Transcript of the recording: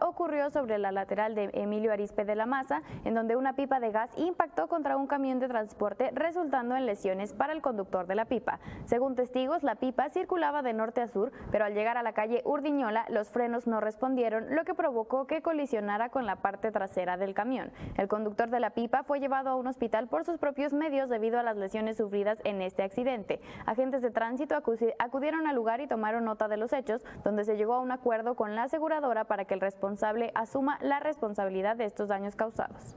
ocurrió sobre la lateral de Emilio Arispe de la Maza, en donde una pipa de gas impactó contra un camión de transporte, resultando en lesiones para el conductor de la pipa. Según testigos, la pipa circulaba de norte a sur, pero al llegar a la calle Urdiñola, los frenos no respondieron, lo que provocó que colisionara con la parte trasera del camión. El conductor de la pipa fue llevado a un hospital por sus propios medios debido a las lesiones sufridas en este accidente. Agentes de tránsito acudieron al lugar y tomaron nota de los hechos, donde se llegó a un acuerdo con la aseguradora para que el responsable asuma la responsabilidad de estos daños causados.